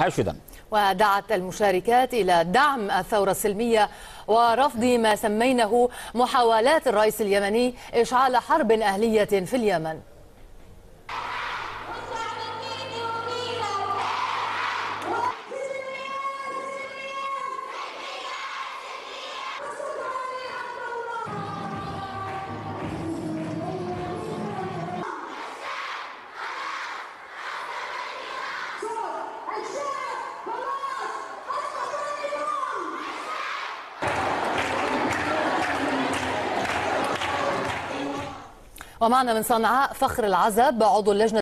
حاشدا. ودعت المشاركات إلى دعم الثورة السلمية ورفض ما سمينه محاولات الرئيس اليمني إشعال حرب أهلية في اليمن. ومعنا من صنعاء فخر العزب عضو اللجنة